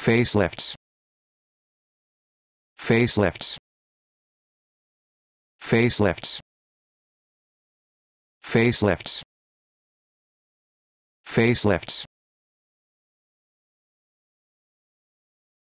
facelifts. Facelifts. Facelifts. Facelifts. Facelifts.